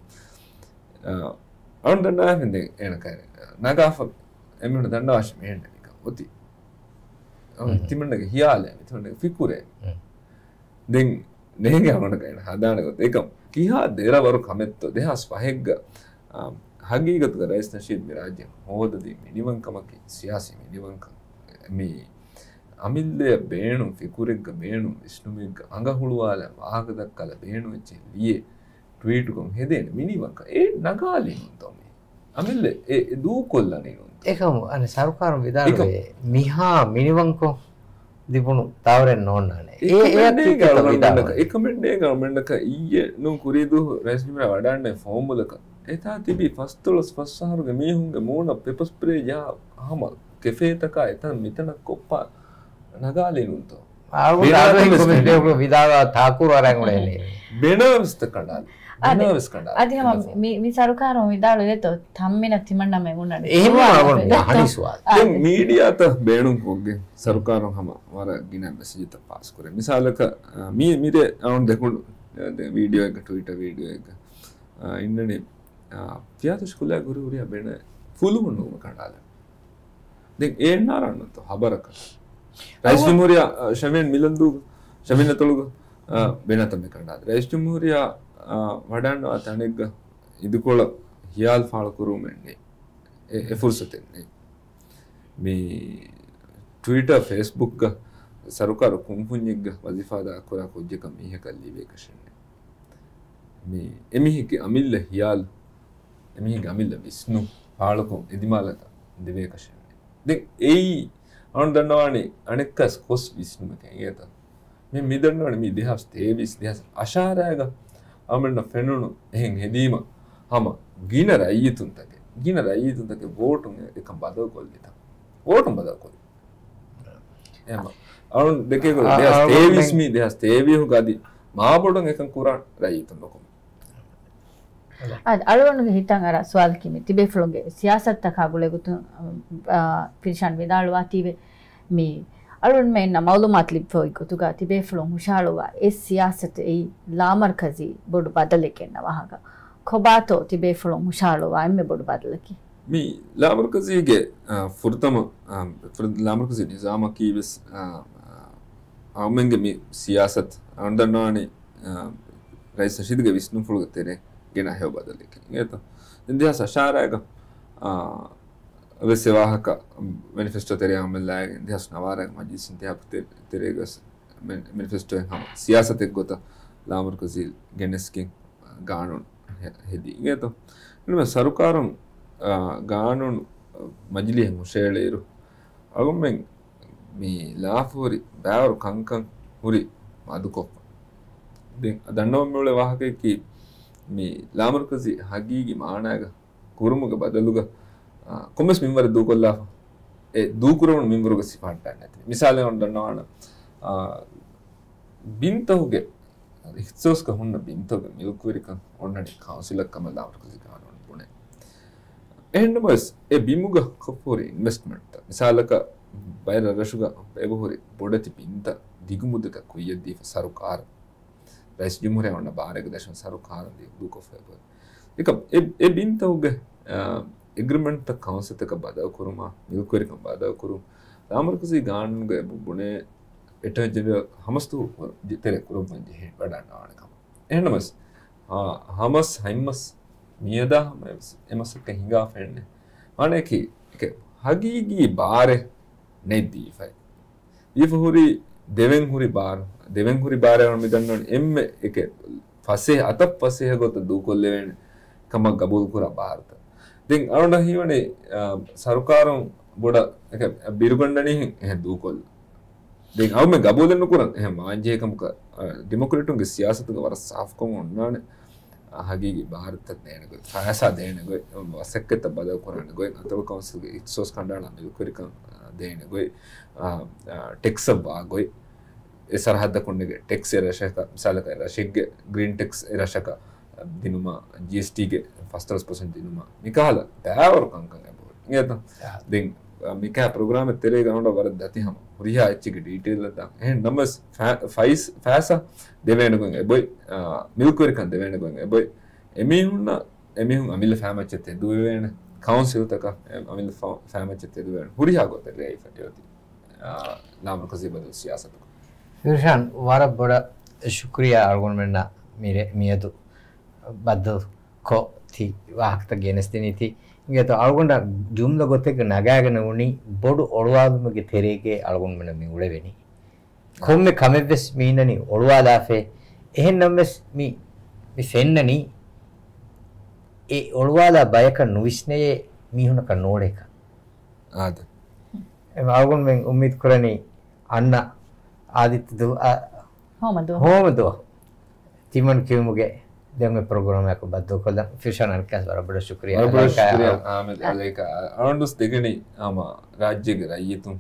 අන්ට නාහද එනකර නගාහ එමට දන්න වශමයෙන්ටක ඔති. තිමටගේ හයාලය තුට ෆිකුරේ. දෙ නේගමනකයින හදානකොත් එකම් කියහා දෙරවරු කමෙත්තෝ. දෙහස් පහෙක්ග හගීගතු රයිස්න ශීල්ම රාජ්‍යය හෝදදී මිනිවංකමකි. සියාසි මිනිවංක මේ අමිල්ලය බේනුම් ෆිකුරෙක්ග බේනුම් විශ්නුමික අඟහුළුවාල වාගදක් කල බේනුවච්චේ ලියේ ට්‍රීටුකුම් හෙදෙන මිනිවක. ඒ නගාලින් තොම අමිල්ල දූ කොල්ලනනුන් එකම අන සරුකාරු විදාරේ මිහා මිනිවංකෝ දිපුණු තවරෙන් ඕන්නනේ ඒ එකමෙන්ඩේ ගමෙන්ඩක ඊය නු කුරීදු රැස්ලිම වඩන්න ෆෝම්මුලක එතා තිබි පස්තුලස් පස්සාරුග මිහුන්ගේ මූුණ පෙපස්පරේ යා හම කෙෆේතකා එතන් මිතන කොප්පා නගාලනුන්තෝ විදාවා තාකුරු අරැගුණේ බෙනවස්ත කඩාල් අද මිසරුකාරෝ විදාලුලෙත තම්මෙන තිමන්න මෙමුණට ඒ මීඩියාත බේනුම් පුගේ සරුකාරු හම වර ගින මැසිජිත පාස් කර. මිසාලක මීමිර අවුන් දෙකුණු වීඩියෝ එක ටවිට වීඩියෝ එක ඉන්නනේ. පියාතුෂ්කුලෑ ගුරුවරයා බෙන ෆුළුමුණුම කඩාල. දෙ ඒන්නාරන්නතු හබරක. රයිස්ටමූරයා ශමයෙන් මිලඳු ශමින තුළුග වෙනතම කඩාද රයිස්ටමූරයා වඩන්නවා තැනෙක්ග ඉදුකොළ හියාල් ෆාලකුරුමෙන්නේ එෆුර්සතෙන්නේ මේ ටීට ෆෙස්බුක්ග සරුකරු කුම්පුුණෙක්ග වදිෆාදා කොර කොජ්ජක මිහ කල්ලිවේ කශන්නේ මේ එමිහික අමිල්ල හියාල් එමිහි ගමිල්ල විස්්නු පාලකුම් එදිමාලක දෙවේ කශන්නේ දෙ ඒයි අනු දන්නවානේ අනෙක්කස් කොස් විස්්නුමක ඒත මේ මිදන්නවන මේ දෙහස් තේවිස් දෙහස් අශාරයග ಆಮೇಲೆ ಫೆನುಣು ಹೆಂಗೆ ಹೆದೀಮ ಹಮ ಗಿನರ ಐತುಂತಗೆ ಗಿನರ ಐತುಂತಗೆ ಓಟು ಎಕ್ಕ ಬದವು ಕೊಲ್ದಿತ ಓಟು ಬದವು ಕೊಲ್ ಏಮ ಅವನು ದೆಕ್ಕೆ ತೇವಿಸ್ಮಿ ದೇಹ ತೇವಿಯು ಗದಿ ಮಾಬೋಡು ಎಕ್ಕ ಕುರಾನ್ ರೈತುಂಬಕು ಅಳವಣ್ಣಗೆ ಹಿತಾಂಗರ ಸ್ವಾಲ್ ಕಿಮಿ ತಿಬೆ ಫ್ಲೊಂಗೆ ಸಿಯಾಸತ್ತಕ್ಕ ಗುಳೆಗುತ್ತು ಪಿರಿಶಾನ್ ವಿದಾಳುವಾ ತೀವೆ ಮೀ අරුන්මෙන්න්න මවලුමත් ලිප්පෝයිකුතුග තිබේෆලො හුෂාලුවා ඒ සියාසට එයි ලාමර්කසී බොඩු බදලෙකෙන්න්න වහග. කොබාතෝ තිබේෆලො හුෂාලුවා එම බොඩු බදලකි. මේ ලාමර්කසීගේ ෆුරතම ලාමර්කසි නිසාමකීවෙස් අවමෙන්ගේ මේ සියාසත් අන්ඩන්නානේ රයිස ශිදිග විස්්ණු ෆුළුග තෙරේ ගෙන හෙව බදලක. ඒත ඉදහා සශාරයක වෙසවාහක මනිිෆෙස්ටෝ තෙරේ හමල්ලාගෙන් දහස් නවාරයක් මජී සින්තයප තෙරේගස් මිනිිෆෙස්ටෝෙන් හම සියාසතෙක් ගොත ලාමර් කසිල් ගෙනෙස්කින් ගානුන් හෙදී ගේත එම සරුකාරුන් ගානුන් මජිලිය මුෂේලේරු අගුම්මෙන් මේ ලාෆූරි බෑවරු කංකන් හුරි මදුකොප්ප දන්නවම්මල වාහකයකි මේ ලාමර්කසි හගීගි මානෑග කුරුමග බදලුග කොමස් මිවර දූකොල්ලා දූකරුණු මිම්වරුගසි පන්ටන්න ඇති. මිසාලය ඔොඩන්නවාන බින්තහුගේ රික්සෝස්ක හොන්න බින්තව මිල්කුවරික ඔන්නට කවසිලක් කමල් ලාවටකසි කාරන්න පුුණේ එහමස් ඒ බිමුග කොපෝරි ඉන්වස්ටමට මිසාලක බයිර රශුග එබහොරි බොඩති පින්ත දිගුමුදක කුයද්දී සරුකාර. රැස් ජුමරය ඔන්න භාරක දශන සරුකාරදී දූකො එක ඒ බින්තවුගේ ದಿ ದೂಕ ಫೆಬರ್ ಇಕ ಎ ಬಿಂತವುಗೆ ಎಗ್ರಿಮೆಂಟ್ ತ ಕೌನ್ಸತಕ ಬದವ ಕುರುಮ ಮಿಲ್ಕುರಿ ಕಂ ಬದವ ಕುರು ರಾಮರ್ಕಸಿ ಗಾನ್ಗೆ ಬುಣೆ ಎಟ ಜನ ಹಮಸ್ತು ತೆರೆ ಕುರುಮ ಮಂಜಿ ಹೆ ಬಡಾಣ ಆಣಕಮ ಎಹನಮಸ್ ಹಮಸ್ ಹೈಮಸ್ මියදා එමසක හිඟා ෆෙන්න්න අනකි හගීගී බාරෙ නෙද්දීෆයි. ඊෆහුරි දෙවෙන් හුරි බාර දෙවෙන් හුරි බාරයවන මිදන්නවන එම්ම එක පසේ අත පසේහ ගොත දූකොල්ලවෙන කමක් ගබුල් කුර භාරත. තින් අරුන්ට හිවනේ සරුකාරුම් ගොඩ බිරුගණ්ඩනය හැදූ කොල් දෙ හම ගබෝදන්න කරන හ මාජයකමක ඩිමොකරටුන්ගේ සියාසතුක වර සාෆ්කොම ඔන්නාන හගේ භාරත නෑනක පයසා දේනග වසක්කත බද කරන්න ගොයි අතව කවන්සගේ ඉත්සෝස් කණ්ඩාන යුකරික දේනගොයි ටෙක්ස බාගොයි එසරහද කොන්නගේ ටෙක්සේ රශක සලක රශක්ග ග්‍රීන් ටෙක්ස් රශක දිනුමා ජස්ටගේ ஃபஸ்ட் ரெஸ்பான்சிபிலிటీ ఇనుమా మీకు కావాల తయారు కంకంగా ఇంకేద్దాం దీని మీకు ఆ ప్రోగ్రామ్ తెలియకుండా వరద్దు అతి హమ ಹುರಿಯ ಹೆಚ್ಚಿಗೆ ಡೀಟೇಲ್ ಅಂತ ಏನು ನಮ್ಮ ಫೈಸ್ ಫ್ಯಾಸ ದೇವೇಣಗೊಂಗೆ ಬೋಯ್ ಮಿಲ್ಕ್ ವರಿಕನ್ ದೇವೇಣಗೊಂಗೆ ಬೋಯ್ ಎಮಿ ಹುಣ್ಣ ಎಮಿ ಹುಂ ಅಮಿಲ್ ಫ್ಯಾಮ್ ಹಚ್ಚತ್ತೆ ದುವೇಣ ಕೌನ್ಸಿಲ್ ತಕ ಅಮಿಲ್ ಫ್ಯಾಮ್ ಹಚ್ಚತ್ತೆ ದುವೇಣ ಹುರಿ ಆಗೋತ್ತೆ ಲೈಫ್ ಇವತ್ತಿ ನಾಮ ಕಸಿ ಬದಲು ಸಿಯಾಸತ್ ಇರ್ಶಾನ್ ವಾರ ಬಡ ಶುಕ್ರಿಯಾ ಅರ್ಗೊಂಡ್ಮೆಣ್ಣ ಮೀರೆ ಮಿಯದು ಬದ್ದು ಕೋ ತಿ ವಾಹಕ್ತ ಗೆನಸ್ತಿನಿ ತಿ ಇಂಗೆ ತೊ ಅಳ್ಗೊಂಡ ಜುಮ್ಲ ಗೊತ್ತೆಗೆ ನಗಾಗನ ಉಣಿ ಬೊಡು ಒಳವಾದುಮಗೆ ತೆರೆಗೆ ಅಳ್ಗೊಂಡ್ಮೆಣ್ಣ ಮಿ ಉಳೆವೆನಿ කොම්ම කමෙවෙස් මීනනි ඔළුවාදාෆේ එහෙන්නම් වෙස් මි මි ෆෙන්නනි ඒ ඔළුවාදා බයක නුවිස්නයේ මීහුණක නෝඩේක ආද එම අවගුන් මෙන් උම්මිත් කරණි අන්න ආදිත්ත දු හෝමද හෝමද තිමන් දැන් මේ ප්‍රෝග්‍රෑම් එක බද්ධ කළා ෆිෂන් අල්කස් බරබඩ ශුක්‍රියා බරබඩ ශුක්‍රියා ආමෙද අලේක අරොන්ඩුස් දෙගනේ ආම රාජ්‍ය කර අයිතුම්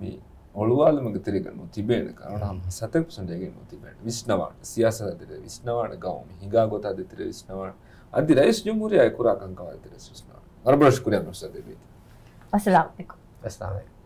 මේ ඔළුවාලම ගතරේ කරන තිබේන කරන සතක් පසන්ට ගෙන තිබට විශ්නවාට සියාසතර විශ්නවාට ගවම හිගා ගොතා දෙතර විශ්නවාට අධි රයිස් ජුම්මුරය අයකුරා කංකවතර විශ්නවාට අරබඩ ශුක්‍රියා නොසදේ බේති අස්සලාම් අලයිකුම්. අස්සලාම් අලයිකුම්.